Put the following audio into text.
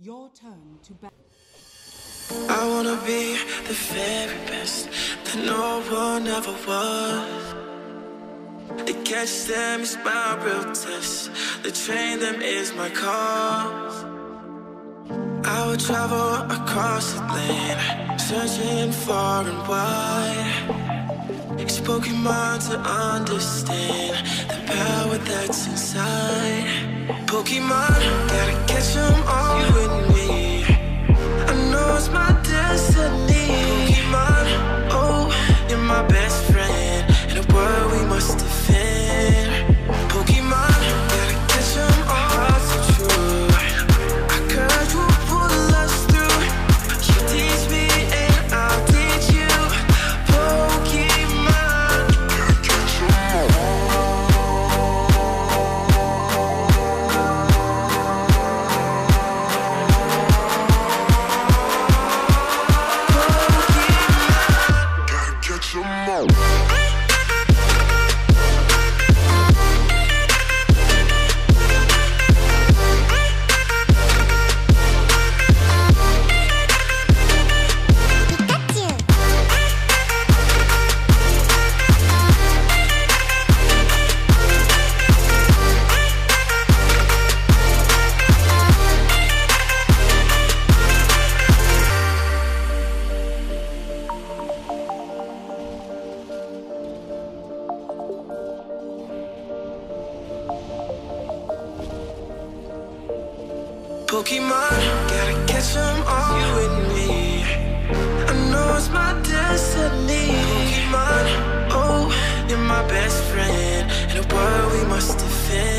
Your turn to bat. I wanna be the very best that no one ever was. To catch them is my real test. To train them is my cause. I would travel across the land, searching far and wide. Spoken mind to understand the power that's inside. Pokemon, I Pokemon, gotta catch 'em all, and me. I know it's my destiny. Pokemon, oh, you're my best friend. In a world we must defend.